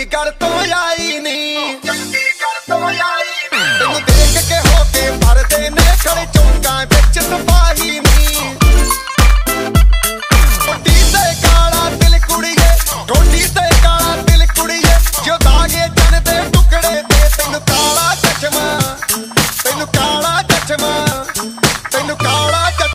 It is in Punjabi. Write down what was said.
ਚੰਡੀਗੜ੍ਹ ਤੋਂ ਆਈ ਨਹੀਂ। ਚੰਡੀਗੜ੍ਹ ਤੋਂ ਕਾਲਾ ਦਿਲ ਕੁੜੀਏ ਟੋਟੀ ਦਾਗੇ ਜਨ ਦੇ ਟੁਕੜੇ ਤੇ ਤੈਨੂੰ ਕਾਲਾ ਚਸ਼ਮਾ ਤੈਨੂੰ ਕਾਲਾ ਚਸ਼ਮਾ।